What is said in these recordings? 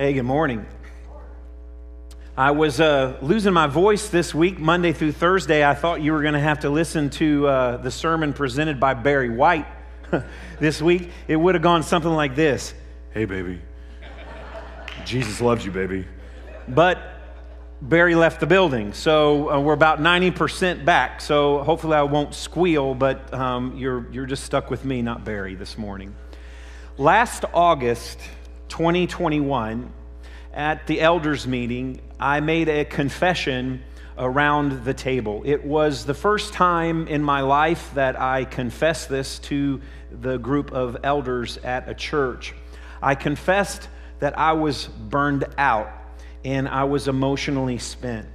Hey, good morning. I was uh, losing my voice this week, Monday through Thursday. I thought you were going to have to listen to uh, the sermon presented by Barry White this week. It would have gone something like this Hey, baby. Jesus loves you, baby. But Barry left the building, so uh, we're about 90% back. So hopefully I won't squeal, but um, you're, you're just stuck with me, not Barry, this morning. Last August 2021, at the elders' meeting, I made a confession around the table. It was the first time in my life that I confessed this to the group of elders at a church. I confessed that I was burned out and I was emotionally spent.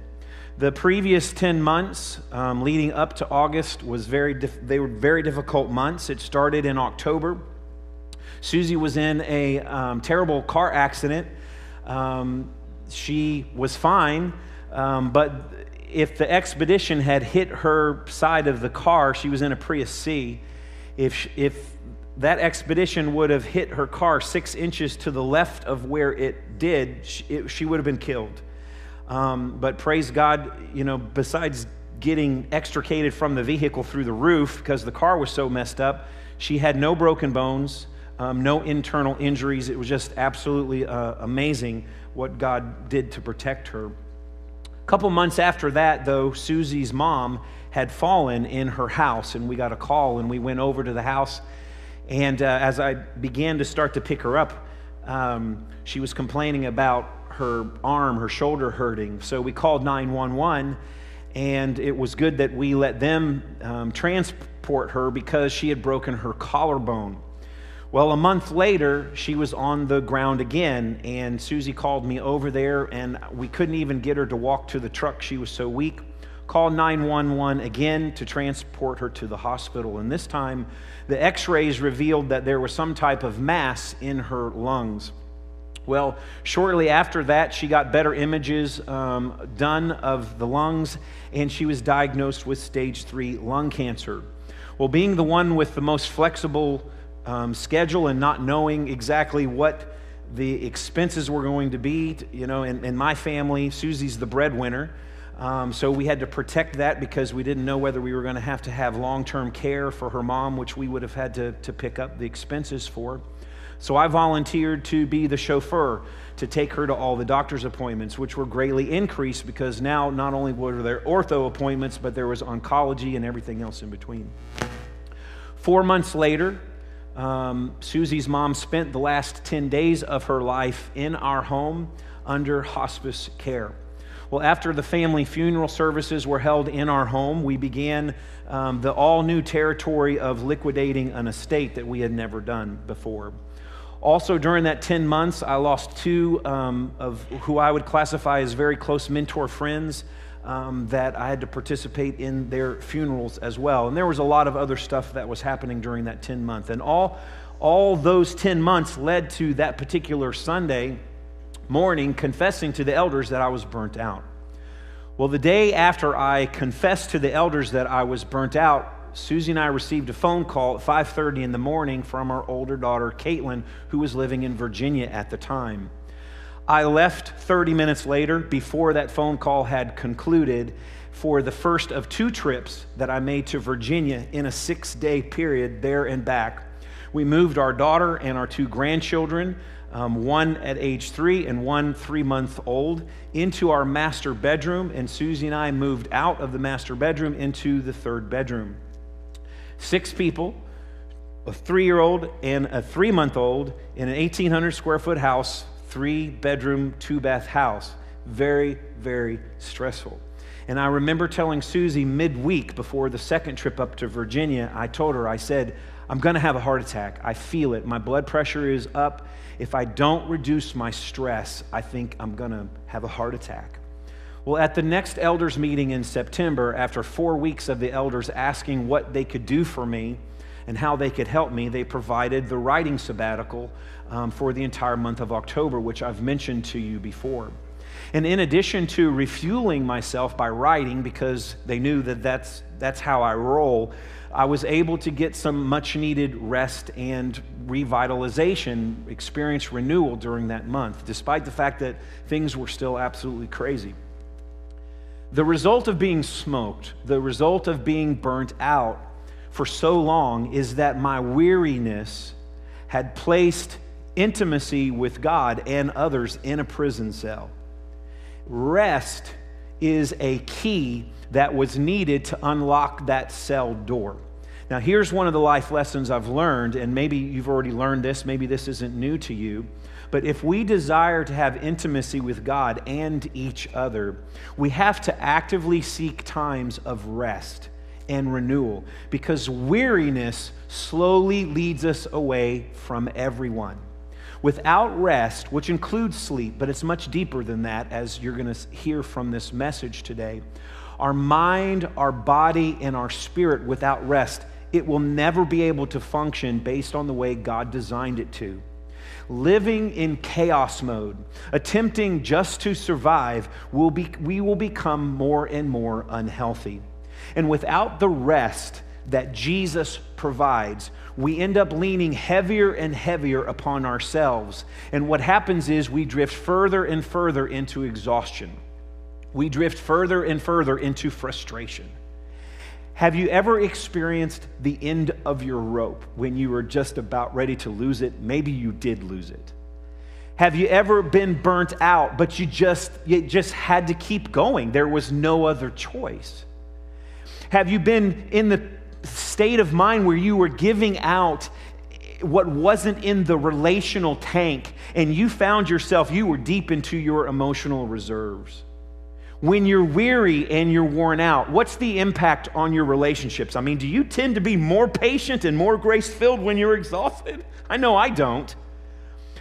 The previous 10 months um, leading up to August was very dif- they were very difficult months. It started in October. Susie was in a um, terrible car accident. Um, she was fine, um, but if the expedition had hit her side of the car, she was in a Prius C. If, if that expedition would have hit her car six inches to the left of where it did, she, it, she would have been killed. Um, but praise God, you know, besides getting extricated from the vehicle through the roof because the car was so messed up, she had no broken bones, um, no internal injuries. It was just absolutely uh, amazing what God did to protect her. A couple months after that, though, Susie's mom had fallen in her house, and we got a call, and we went over to the house and uh, as I began to start to pick her up, um, she was complaining about her arm, her shoulder hurting. So we called 911, and it was good that we let them um, transport her because she had broken her collarbone. Well, a month later, she was on the ground again, and Susie called me over there, and we couldn't even get her to walk to the truck. She was so weak. Called 911 again to transport her to the hospital, and this time, the x rays revealed that there was some type of mass in her lungs. Well, shortly after that, she got better images um, done of the lungs, and she was diagnosed with stage three lung cancer. Well, being the one with the most flexible um, schedule and not knowing exactly what the expenses were going to be, you know, in, in my family, Susie's the breadwinner. Um, so we had to protect that because we didn't know whether we were going to have to have long term care for her mom, which we would have had to, to pick up the expenses for. So I volunteered to be the chauffeur to take her to all the doctor's appointments, which were greatly increased because now not only were there ortho appointments, but there was oncology and everything else in between. Four months later, um, Susie's mom spent the last 10 days of her life in our home under hospice care. Well, after the family funeral services were held in our home, we began um, the all new territory of liquidating an estate that we had never done before. Also, during that 10 months, I lost two um, of who I would classify as very close mentor friends um, that I had to participate in their funerals as well. And there was a lot of other stuff that was happening during that 10 month. And all, all those 10 months led to that particular Sunday morning confessing to the elders that I was burnt out. Well, the day after I confessed to the elders that I was burnt out, Susie and I received a phone call at 5:30 in the morning from our older daughter Caitlin, who was living in Virginia at the time. I left 30 minutes later before that phone call had concluded for the first of two trips that I made to Virginia in a 6-day period there and back. We moved our daughter and our two grandchildren um, one at age three and one three month old, into our master bedroom, and Susie and I moved out of the master bedroom into the third bedroom. Six people, a three year old and a three month old, in an 1,800 square foot house, three bedroom, two bath house. Very, very stressful. And I remember telling Susie midweek before the second trip up to Virginia, I told her, I said, I'm going to have a heart attack. I feel it. My blood pressure is up. If I don't reduce my stress, I think I'm going to have a heart attack. Well, at the next elders meeting in September, after four weeks of the elders asking what they could do for me and how they could help me, they provided the writing sabbatical um, for the entire month of October, which I've mentioned to you before. And in addition to refueling myself by writing, because they knew that that's, that's how I roll, I was able to get some much needed rest and revitalization, experience renewal during that month, despite the fact that things were still absolutely crazy. The result of being smoked, the result of being burnt out for so long is that my weariness had placed intimacy with God and others in a prison cell. Rest is a key that was needed to unlock that cell door. Now, here's one of the life lessons I've learned, and maybe you've already learned this, maybe this isn't new to you. But if we desire to have intimacy with God and each other, we have to actively seek times of rest and renewal because weariness slowly leads us away from everyone. Without rest, which includes sleep, but it's much deeper than that, as you're going to hear from this message today, our mind, our body, and our spirit without rest, it will never be able to function based on the way God designed it to living in chaos mode, attempting just to survive, will be, we will become more and more unhealthy. And without the rest that Jesus provides, we end up leaning heavier and heavier upon ourselves. And what happens is we drift further and further into exhaustion. We drift further and further into frustration. Have you ever experienced the end of your rope when you were just about ready to lose it? Maybe you did lose it. Have you ever been burnt out, but you just, you just had to keep going? There was no other choice. Have you been in the state of mind where you were giving out what wasn't in the relational tank and you found yourself, you were deep into your emotional reserves? when you're weary and you're worn out, what's the impact on your relationships? I mean, do you tend to be more patient and more grace filled when you're exhausted? I know I don't.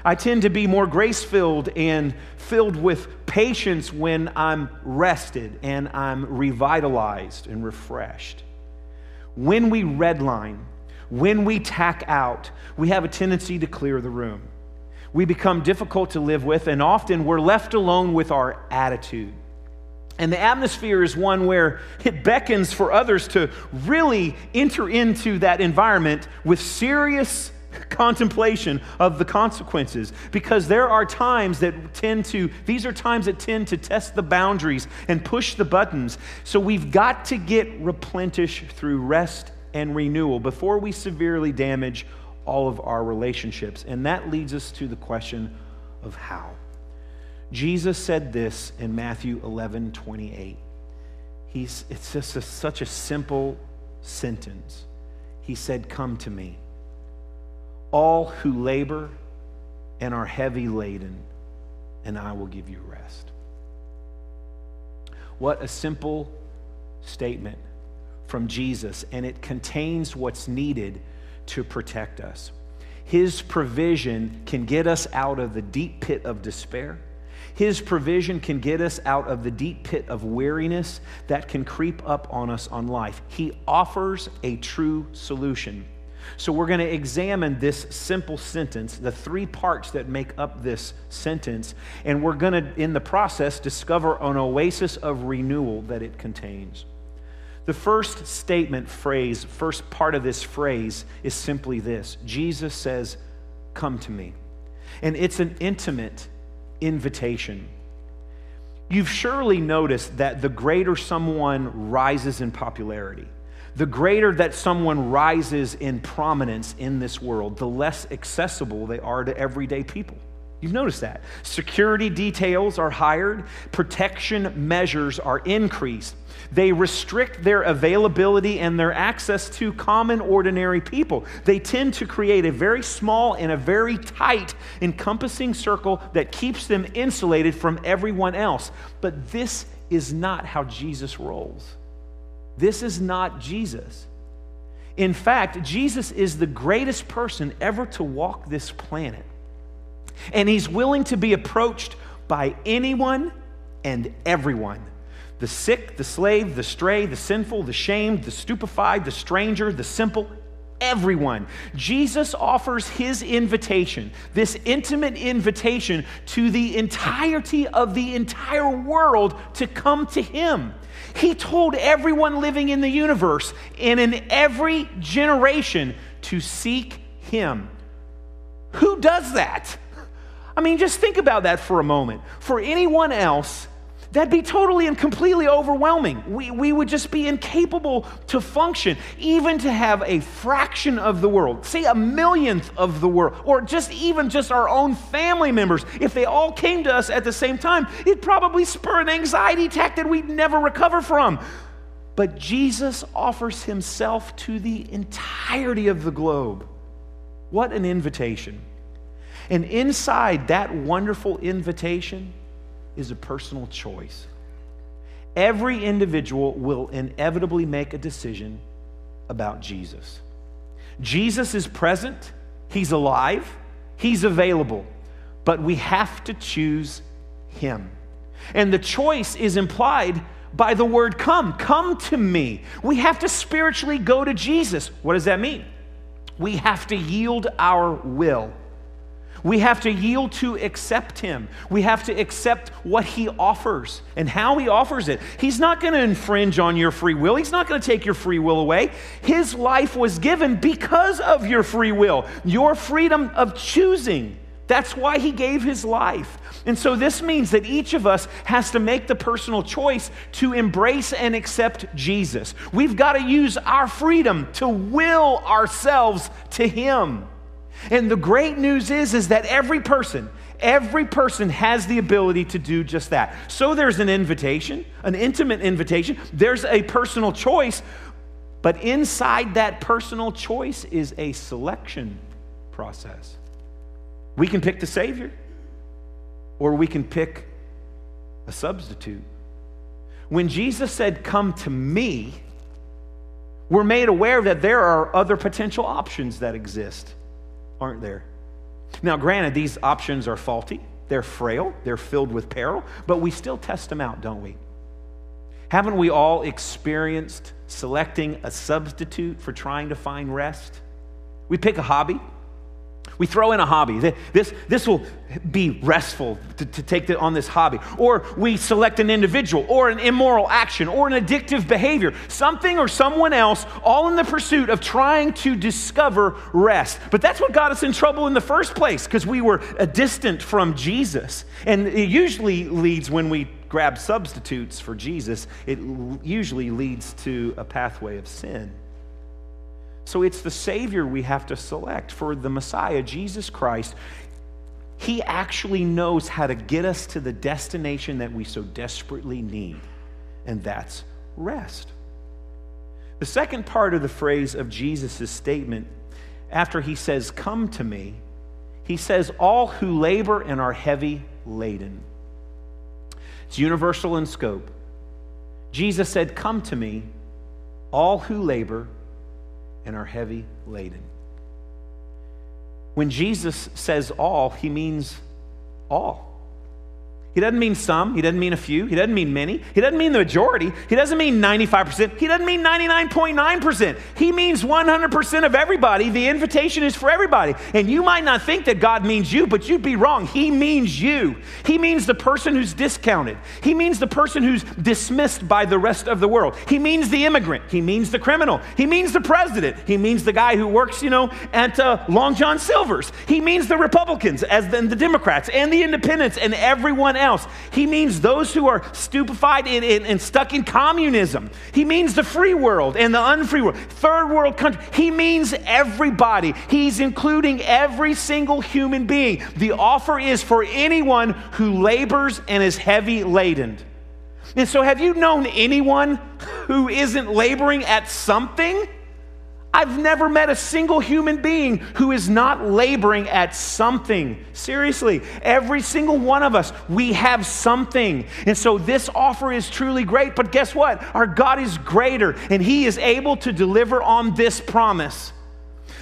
I tend to be more grace filled and filled with patience when I'm rested and I'm revitalized and refreshed. When we redline, when we tack out, we have a tendency to clear the room. We become difficult to live with, and often we're left alone with our attitude. And the atmosphere is one where it beckons for others to really enter into that environment with serious contemplation of the consequences. Because there are times that tend to these are times that tend to test the boundaries and push the buttons. So we've got to get replenished through rest and renewal before we severely damage all of our relationships. And that leads us to the question of how. Jesus said this in Matthew 11 28. He's, it's just a, such a simple sentence. He said, Come to me, all who labor and are heavy laden, and I will give you rest. What a simple statement from Jesus, and it contains what's needed to protect us. His provision can get us out of the deep pit of despair his provision can get us out of the deep pit of weariness that can creep up on us on life. He offers a true solution. So, we're going to examine this simple sentence, the three parts that make up this sentence, and we're going to, in the process, discover an oasis of renewal that it contains. The first statement phrase, first part of this phrase is simply this Jesus says, Come to me. And it's an intimate invitation. You've surely noticed that the greater someone rises in popularity, the greater that someone rises in prominence in this world, the less accessible they are to everyday people. You've noticed that. Security details are hired, protection measures are increased. They restrict their availability and their access to common, ordinary people. They tend to create a very small and a very tight, encompassing circle that keeps them insulated from everyone else. But this is not how Jesus rolls. This is not Jesus. In fact, Jesus is the greatest person ever to walk this planet. And he's willing to be approached by anyone and everyone the sick, the slave, the stray, the sinful, the shamed, the stupefied, the stranger, the simple, everyone. Jesus offers his invitation, this intimate invitation to the entirety of the entire world to come to him. He told everyone living in the universe and in every generation to seek him. Who does that? I mean, just think about that for a moment. For anyone else, That'd be totally and completely overwhelming. We, we would just be incapable to function, even to have a fraction of the world, say a millionth of the world, or just even just our own family members. If they all came to us at the same time, it'd probably spur an anxiety attack that we'd never recover from. But Jesus offers himself to the entirety of the globe. What an invitation. And inside that wonderful invitation, is a personal choice. Every individual will inevitably make a decision about Jesus. Jesus is present, He's alive, He's available, but we have to choose Him. And the choice is implied by the word come. Come to me. We have to spiritually go to Jesus. What does that mean? We have to yield our will. We have to yield to accept Him. We have to accept what He offers and how He offers it. He's not going to infringe on your free will, He's not going to take your free will away. His life was given because of your free will, your freedom of choosing. That's why He gave His life. And so this means that each of us has to make the personal choice to embrace and accept Jesus. We've got to use our freedom to will ourselves to Him. And the great news is is that every person every person has the ability to do just that. So there's an invitation, an intimate invitation. There's a personal choice, but inside that personal choice is a selection process. We can pick the Savior, or we can pick a substitute. When Jesus said, Come to me, we're made aware that there are other potential options that exist aren't there? Now, granted, these options are faulty, they're frail, they're filled with peril, but we still test them out, don't we? Haven't we all experienced selecting a substitute for trying to find rest? We pick a hobby, we throw in a hobby. This, this will be restful to, to take the, on this hobby. Or we select an individual, or an immoral action, or an addictive behavior, something or someone else, all in the pursuit of trying to discover rest. But that's what got us in trouble in the first place, because we were uh, distant from Jesus. And it usually leads when we grab substitutes for Jesus, it usually leads to a pathway of sin. So it's the Savior we have to select for the Messiah, Jesus Christ. He actually knows how to get us to the destination that we so desperately need, and that's rest. The second part of the phrase of Jesus' statement, after he says, Come to me, he says, All who labor and are heavy laden. It's universal in scope. Jesus said, Come to me, all who labor and are heavy laden. When Jesus says all, he means all. He doesn't mean some. He doesn't mean a few. He doesn't mean many. He doesn't mean the majority. He doesn't mean 95%. He doesn't mean 99.9%. He means 100% of everybody. The invitation is for everybody. And you might not think that God means you, but you'd be wrong. He means you. He means the person who's discounted. He means the person who's dismissed by the rest of the world. He means the immigrant. He means the criminal. He means the president. He means the guy who works, you know, at uh, Long John Silver's. He means the Republicans, as then the Democrats, and the independents, and everyone else else. He means those who are stupefied and, and, and stuck in communism. He means the free world and the unfree world, third world country. He means everybody. He's including every single human being. The offer is for anyone who labors and is heavy laden. And so, have you known anyone who isn't laboring at something? I've never met a single human being who is not laboring at something. Seriously, every single one of us, we have something. And so this offer is truly great. But guess what? Our God is greater, and He is able to deliver on this promise.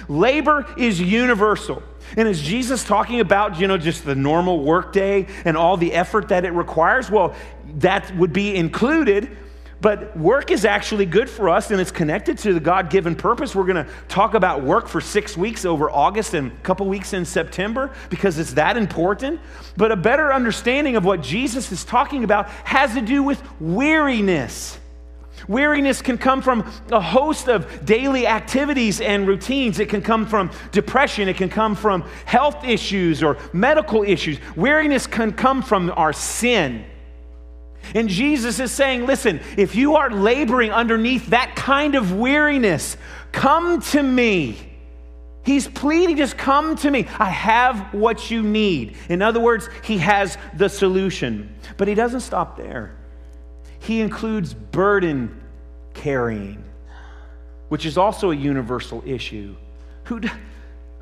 Labor is universal. And is Jesus talking about, you know, just the normal workday and all the effort that it requires? Well, that would be included But work is actually good for us and it's connected to the God given purpose. We're going to talk about work for six weeks over August and a couple weeks in September because it's that important. But a better understanding of what Jesus is talking about has to do with weariness. Weariness can come from a host of daily activities and routines. It can come from depression. It can come from health issues or medical issues. Weariness can come from our sin. And Jesus is saying, listen, if you are laboring underneath that kind of weariness, come to me. He's pleading, just come to me. I have what you need. In other words, he has the solution. But he doesn't stop there, he includes burden carrying, which is also a universal issue. Who,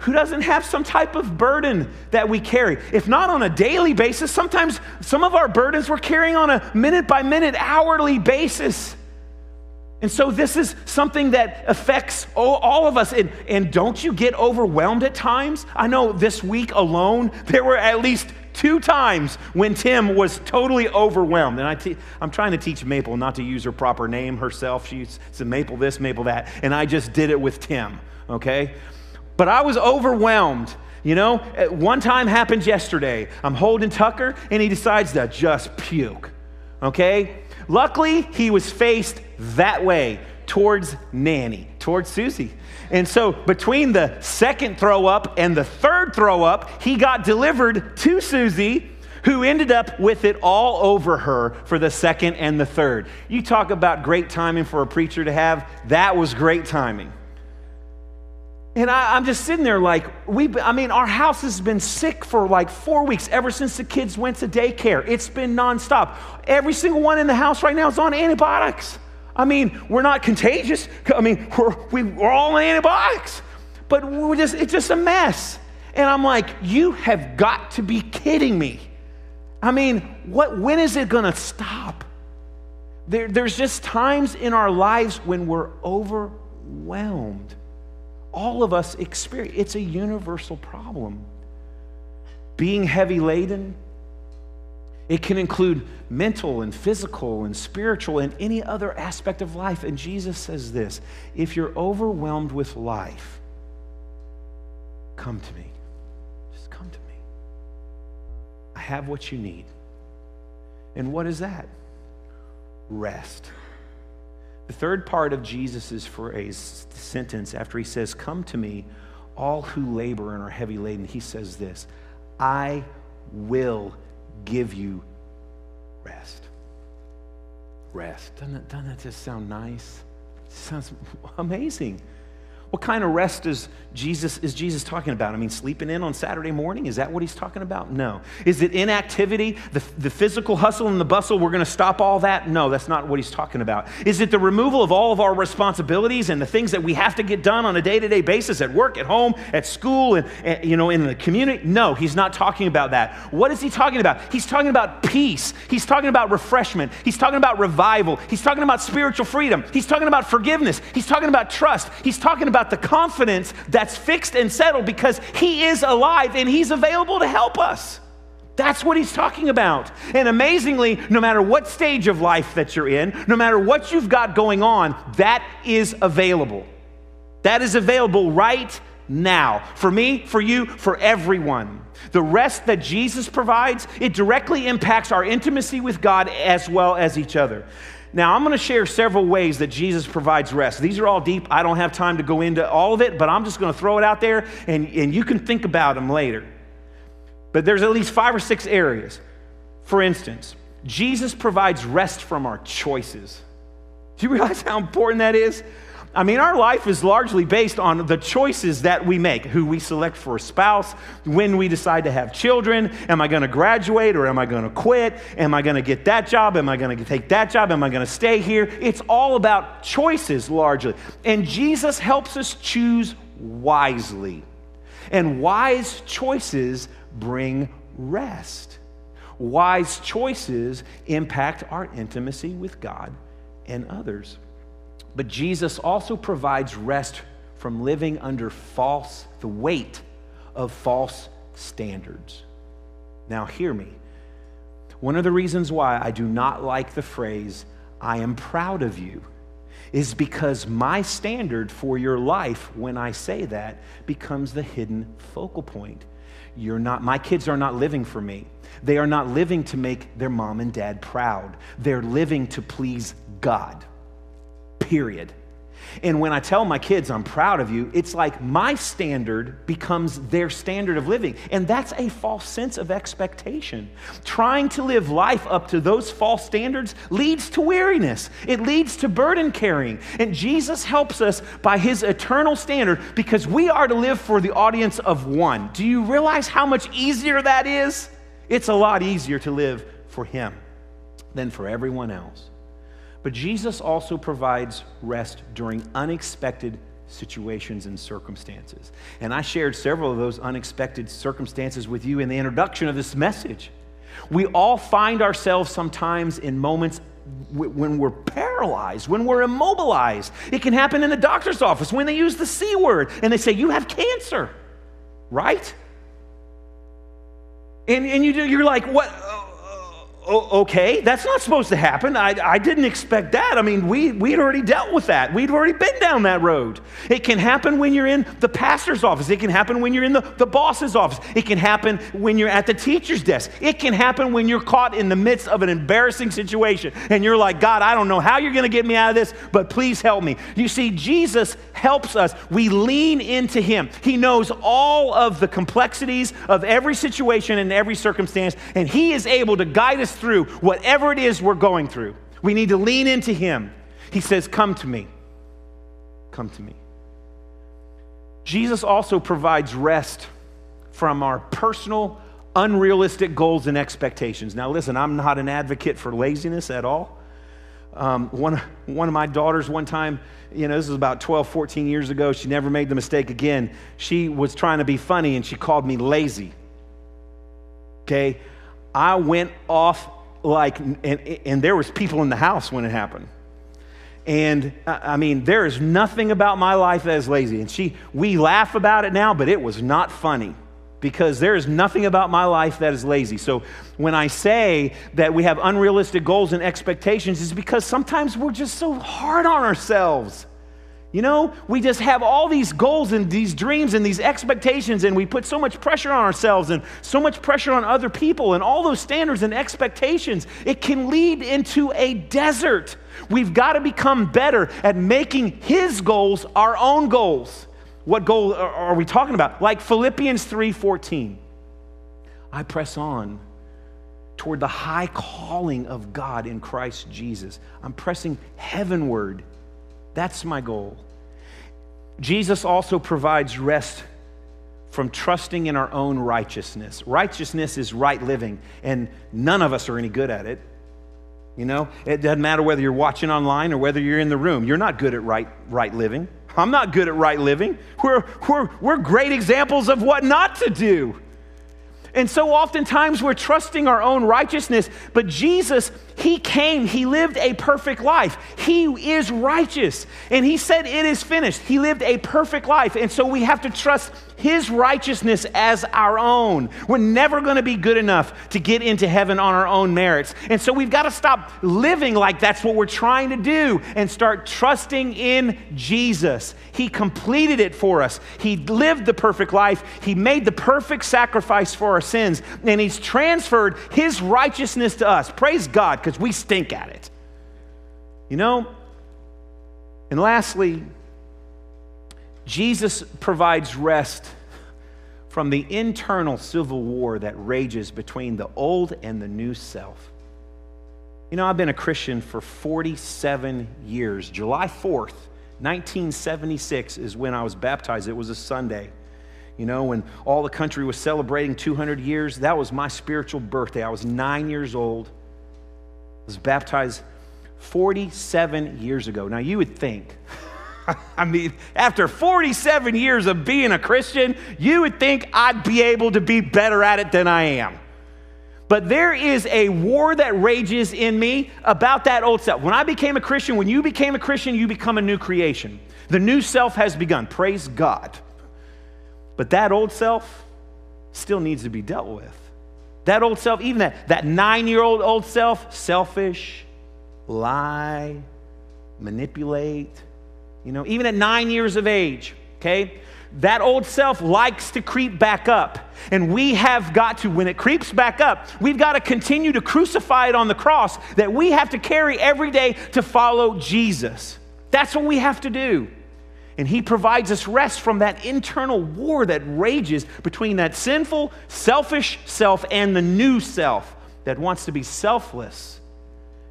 who doesn't have some type of burden that we carry? If not on a daily basis, sometimes some of our burdens we're carrying on a minute by minute, hourly basis. And so this is something that affects all of us. And, and don't you get overwhelmed at times? I know this week alone, there were at least two times when Tim was totally overwhelmed. And I te- I'm trying to teach Maple not to use her proper name herself. She said Maple this, Maple that. And I just did it with Tim, okay? But I was overwhelmed. You know, eh, one time happened yesterday. I'm holding Tucker and he decides to just puke. Okay? Luckily, he was faced that way towards Nanny, towards Susie. And so between the second throw up and the third throw up, he got delivered to Susie, who ended up with it all over her for the second and the third. You talk about great timing for a preacher to have. That was great timing. And I, am just sitting there like, we, I mean, our house has been sick for like four weeks ever since the kids went to daycare. It's been nonstop. Every single one in the house right now is on antibiotics. I mean, we're not contagious. I mean, we're, we, are we are all on antibiotics, but we're just, it's just a mess. And I'm like, you have got to be kidding me. I mean, what, when is it going to stop? There, there's just times in our lives when we're overwhelmed all of us experience. It's a universal problem. Being heavy laden, it can include mental and physical and spiritual and any other aspect of life. And Jesus says this if you're overwhelmed with life, come to me. Just come to me. I have what you need. And what is that? Rest. The third part of Jesus' phrase, sentence, after he says, Come to me, all who labor and are heavy laden, he says this I will give you rest. Rest. Doesn't that, doesn't that just sound nice? It sounds amazing. What kind of rest is Jesus, is Jesus talking about? I mean, sleeping in on Saturday morning? Is that what he's talking about? No. Is it inactivity, the, the physical hustle and the bustle? We're going to stop all that? No, that's not what he's talking about. Is it the removal of all of our responsibilities and the things that we have to get done on a day to day basis at work, at home, at school, and, and, you know, in the community? No, he's not talking about that. What is he talking about? He's talking about peace. He's talking about refreshment. He's talking about revival. He's talking about spiritual freedom. He's talking about forgiveness. He's talking about trust. He's talking about about the confidence that's fixed and settled because He is alive and He's available to help us. That's what he's talking about. And amazingly, no matter what stage of life that you're in, no matter what you've got going on, that is available. That is available right now. For me, for you, for everyone. The rest that Jesus provides, it directly impacts our intimacy with God as well as each other. Now, I'm going to share several ways that Jesus provides rest. These are all deep. I don't have time to go into all of it, but I'm just going to throw it out there and, and you can think about them later. But there's at least five or six areas. For instance, Jesus provides rest from our choices. Do you realize how important that is? I mean, our life is largely based on the choices that we make who we select for a spouse, when we decide to have children. Am I going to graduate or am I going to quit? Am I going to get that job? Am I going to take that job? Am I going to stay here? It's all about choices largely. And Jesus helps us choose wisely. And wise choices bring rest. Wise choices impact our intimacy with God and others. But Jesus also provides rest from living under false, the weight of false standards. Now, hear me. One of the reasons why I do not like the phrase, I am proud of you is because my standard for your life, when I say that, becomes the hidden focal point. You're not, my kids are not living for me. They are not living to make their mom and dad proud. They're living to please God. Period. And when I tell my kids I'm proud of you, it's like my standard becomes their standard of living. And that's a false sense of expectation. Trying to live life up to those false standards leads to weariness, it leads to burden carrying. And Jesus helps us by his eternal standard because we are to live for the audience of one. Do you realize how much easier that is? It's a lot easier to live for him than for everyone else. But Jesus also provides rest during unexpected situations and circumstances. And I shared several of those unexpected circumstances with you in the introduction of this message. We all find ourselves sometimes in moments when we're paralyzed, when we're immobilized. It can happen in the doctor's office when they use the C word and they say, You have cancer, right? And, and you, you're like, What? Okay, that's not supposed to happen. I, I didn't expect that. I mean, we, we'd already dealt with that. We'd already been down that road. It can happen when you're in the pastor's office. It can happen when you're in the, the boss's office. It can happen when you're at the teacher's desk. It can happen when you're caught in the midst of an embarrassing situation and you're like, God, I don't know how you're going to get me out of this, but please help me. You see, Jesus helps us. We lean into Him. He knows all of the complexities of every situation and every circumstance, and He is able to guide us through whatever it is we're going through. We need to lean into Him. He says, Come to me. Come to me. Jesus also provides rest from our personal, unrealistic goals and expectations. Now, listen, I'm not an advocate for laziness at all. Um, one, one of my daughters, one time, you know, this was about 12, 14 years ago, she never made the mistake again. She was trying to be funny and she called me lazy. Okay? I went off like, and, and there was people in the house when it happened. And I mean, there is nothing about my life that is lazy. And she, we laugh about it now, but it was not funny because there is nothing about my life that is lazy. So when I say that we have unrealistic goals and expectations, is because sometimes we're just so hard on ourselves. You know, we just have all these goals and these dreams and these expectations, and we put so much pressure on ourselves and so much pressure on other people, and all those standards and expectations. It can lead into a desert. We've got to become better at making His goals our own goals. What goal are we talking about? Like Philippians 3:14. I press on toward the high calling of God in Christ Jesus. I'm pressing heavenward that's my goal. Jesus also provides rest from trusting in our own righteousness. Righteousness is right living, and none of us are any good at it. You know, it doesn't matter whether you're watching online or whether you're in the room. You're not good at right, right living. I'm not good at right living. We're, we're, we're great examples of what not to do. And so oftentimes we're trusting our own righteousness, but Jesus, He came, He lived a perfect life. He is righteous, and He said, It is finished. He lived a perfect life, and so we have to trust his righteousness as our own. We're never going to be good enough to get into heaven on our own merits. And so we've got to stop living like that's what we're trying to do and start trusting in Jesus. He completed it for us. He lived the perfect life, He made the perfect sacrifice for our sins, and He's transferred His righteousness to us. Praise God, because we stink at it. You know? And lastly, Jesus provides rest from the internal civil war that rages between the old and the new self. You know, I've been a Christian for 47 years. July 4th, 1976 is when I was baptized. It was a Sunday. You know, when all the country was celebrating 200 years, that was my spiritual birthday. I was nine years old. Was baptized 47 years ago. Now, you would think, I mean, after 47 years of being a Christian, you would think I'd be able to be better at it than I am. But there is a war that rages in me about that old self. When I became a Christian, when you became a Christian, you become a new creation. The new self has begun. Praise God. But that old self still needs to be dealt with. That old self, even that, that nine year old old self, selfish, lie, manipulate. You know, even at nine years of age, okay? That old self likes to creep back up. And we have got to, when it creeps back up, we've got to continue to crucify it on the cross that we have to carry every day to follow Jesus. That's what we have to do. And He provides us rest from that internal war that rages between that sinful, selfish self and the new self that wants to be selfless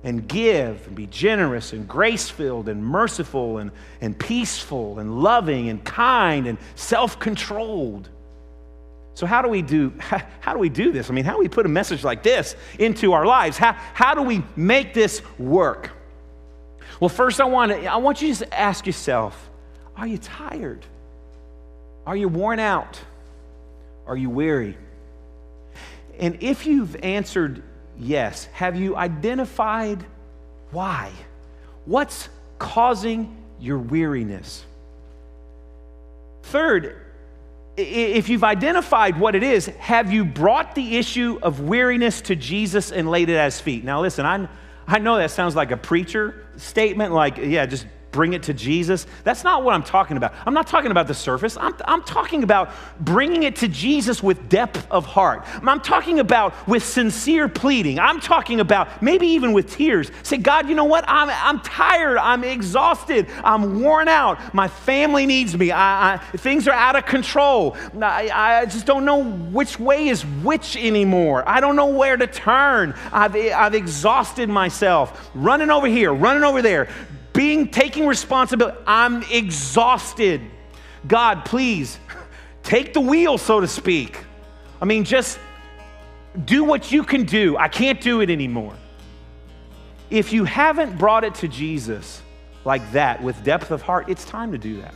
and give and be generous and grace filled and merciful and, and peaceful and loving and kind and self controlled. So, how do we do, how, how, do we do this? I mean, how do we put a message like this into our lives? How, how do we make this work? Well, first, I want, to, I want you to ask yourself are you tired? Are you worn out? Are you weary? And if you've answered yes, have you identified why? What's causing your weariness? Third, if you've identified what it is, have you brought the issue of weariness to Jesus and laid it at his feet? Now, listen, I, I know that sounds like a preacher statement, like, yeah, just bring it to Jesus. That's not what I'm talking about. I'm not talking about the surface. I'm, I'm talking about bringing it to Jesus with depth of heart. I'm talking about with sincere pleading. I'm talking about maybe even with tears. Say, God, you know what? I'm, I'm tired. I'm exhausted. I'm worn out. My family needs me. I, I, things are out of control. I, I just don't know which way is which anymore. I don't know where to turn. I've, I've exhausted myself. Running over here, running over there being taking responsibility. I'm exhausted. God, please take the wheel, so to speak. I mean, just do what you can do. I can't do it anymore. If you haven't brought it to Jesus like that with depth of heart, it's time to do that.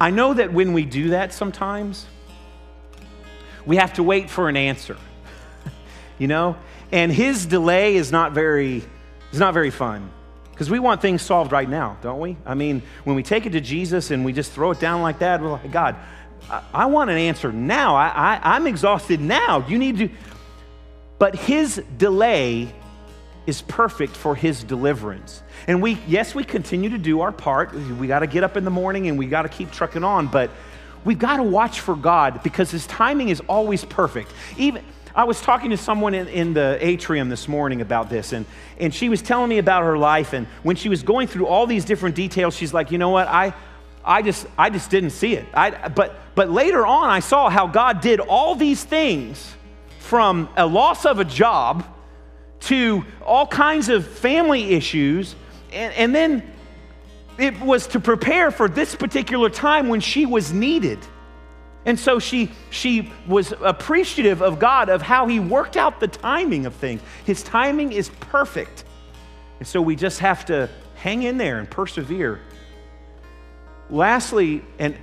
I know that when we do that sometimes, we have to wait for an answer. you know? And his delay is not very it's not very fun because we want things solved right now, don't we? I mean, when we take it to Jesus and we just throw it down like that, we're like, God, I, I want an answer now. I, I, I'm exhausted now. You need to. But his delay is perfect for his deliverance. And we, yes, we continue to do our part. We got to get up in the morning and we got to keep trucking on, but we've got to watch for God because his timing is always perfect. Even I was talking to someone in, in, the atrium this morning about this, and, and she was telling me about her life. And when she was going through all these different details, she's like, you know what? I, I, just, I just didn't see it. I, but, but later on, I saw how God did all these things from a loss of a job to all kinds of family issues. And, and then it was to prepare for this particular time when she was needed. And so she, she was appreciative of God, of how He worked out the timing of things. His timing is perfect. And so we just have to hang in there and persevere. Lastly, and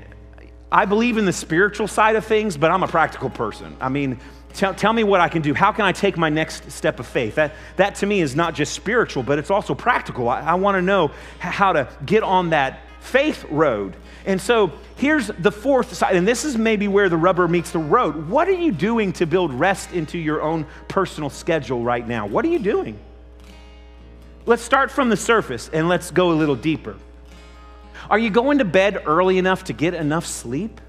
I believe in the spiritual side of things, but I'm a practical person. I mean, tell, tell me what I can do. How can I take my next step of faith? That, that to me is not just spiritual, but it's also practical. I, I want to know how to get on that faith road. And so here's the fourth side, and this is maybe where the rubber meets the road. What are you doing to build rest into your own personal schedule right now? What are you doing? Let's start from the surface and let's go a little deeper. Are you going to bed early enough to get enough sleep?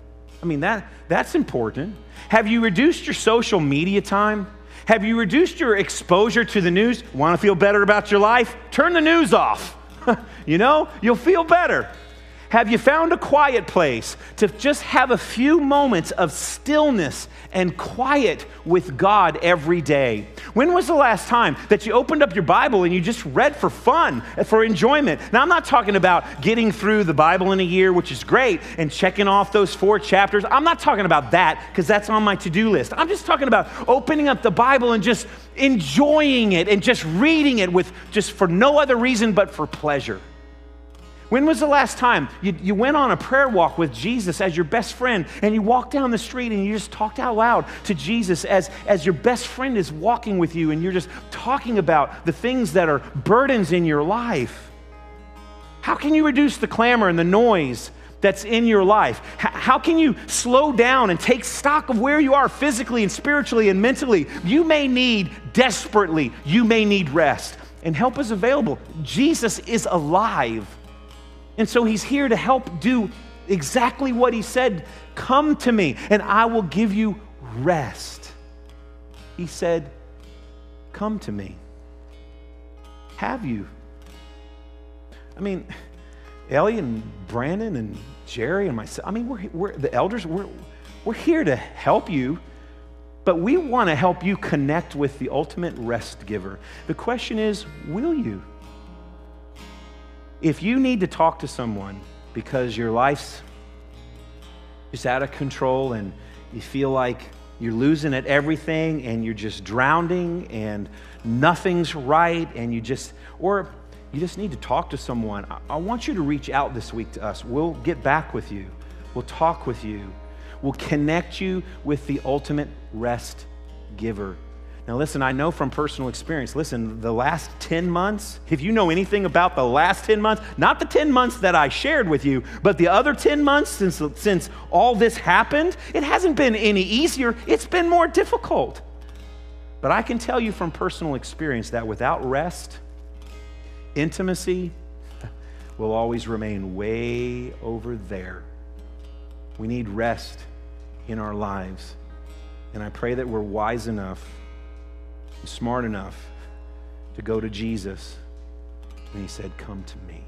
I mean, that, that's important. Have you reduced your social media time? Have you reduced your exposure to the news? Want to feel better about your life? Turn the news off. you know, you'll feel better. Have you found a quiet place to just have a few moments of stillness and quiet with God every day? When was the last time that you opened up your Bible and you just read for fun, for enjoyment? Now, I'm not talking about getting through the Bible in a year, which is great, and checking off those four chapters. I'm not talking about that because that's on my to do list. I'm just talking about opening up the Bible and just enjoying it and just reading it with just for no other reason but for pleasure. When was the last time you, you went on a prayer walk with Jesus as your best friend and you walked down the street and you just talked out loud to Jesus as, as your best friend is walking with you and you're just talking about the things that are burdens in your life? How can you reduce the clamor and the noise that's in your life? How can you slow down and take stock of where you are physically and spiritually and mentally? You may need desperately, you may need rest. And help is available. Jesus is alive. And so he's here to help do exactly what he said Come to me, and I will give you rest. He said, Come to me. Have you? I mean, Ellie and Brandon and Jerry and myself, I mean, we're, we're the elders, we're, we're here to help you, but we want to help you connect with the ultimate rest giver. The question is, will you? If you need to talk to someone because your life's just out of control and you feel like you're losing at everything and you're just drowning and nothing's right and you just, or you just need to talk to someone, I, want you to reach out this week to us. We'll get back with you, we'll talk with you, we'll connect you with the ultimate rest giver. Now, listen, I know from personal experience, listen, the last 10 months, if you know anything about the last 10 months, not the 10 months that I shared with you, but the other 10 months since, since all this happened, it hasn't been any easier. It's been more difficult. But I can tell you from personal experience that without rest, intimacy will always remain way over there. We need rest in our lives. And I pray that we're wise enough, smart enough to go to Jesus. And he said, Come to me.